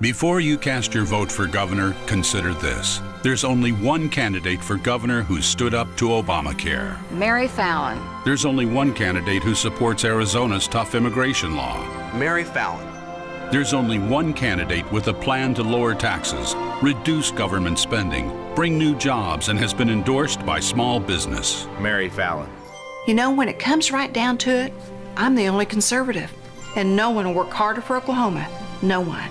Before you cast your vote for governor, consider this. There's only one candidate for governor who stood up to Obamacare. Mary Fallin. There's only one candidate who supports Arizona's tough immigration law. Mary Fallin. There's only one candidate with a plan to lower taxes, reduce government spending, bring new jobs, and has been endorsed by small business. Mary Fallin. You know, when it comes right down to it, I'm the only conservative. And no one will work harder for Oklahoma. No one.